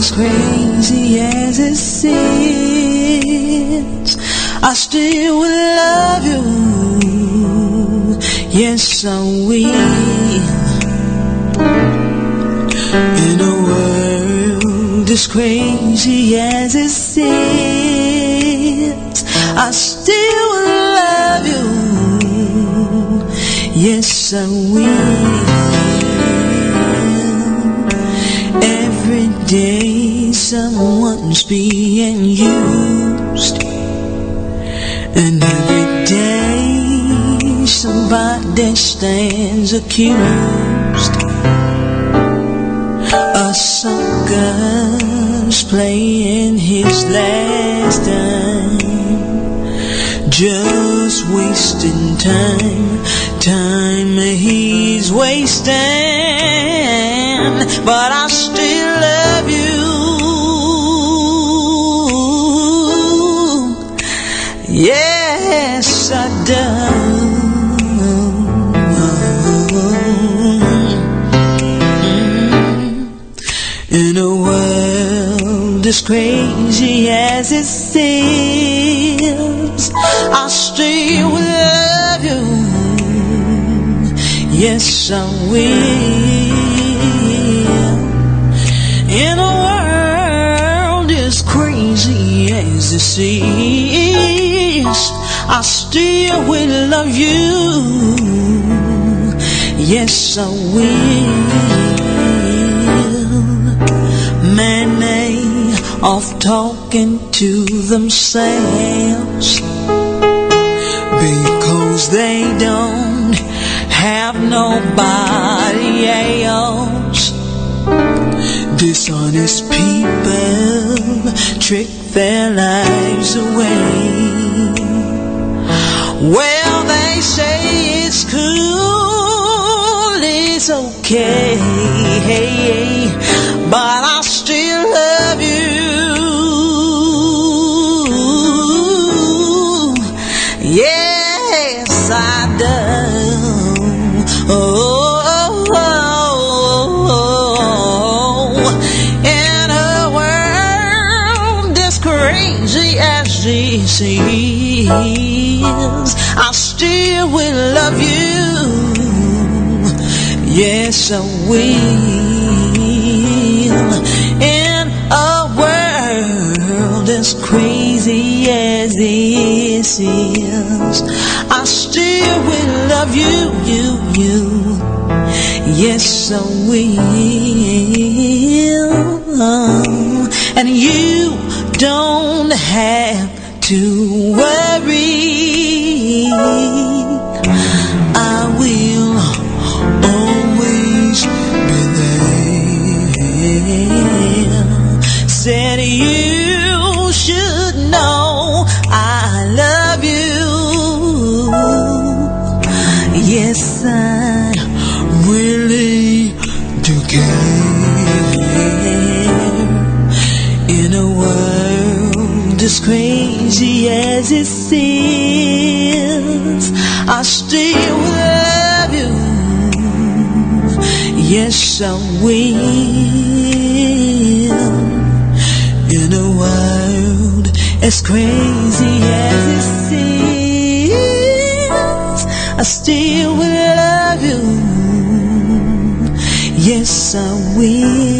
as crazy as it seems, I still will love you. Yes, I will. In a world as crazy as it seems, I still will love you. Yes, I will. Day someone's being used, and every day somebody stands accused. A sucker's playing his last time, just wasting time, time he's wasting. But I still as crazy as it seems, I still love you. Yes, I will. In a world as crazy as it seems, I still will love you. Yes, I will. Off talking to themselves because they don't have nobody else. Dishonest people trick their lives away. Well, they say it's cool, it's okay, but crazy as this is, I still will love you. Yes, I will. In a world as crazy as this is, I still will love you, you, you. Yes, I will. And you don't have to worry. I will always be there. Said you should know I love you. Yes, I as crazy as it seems, I still love you. Yes, I will. In a world as crazy as it seems, I still will love you. Yes, I will.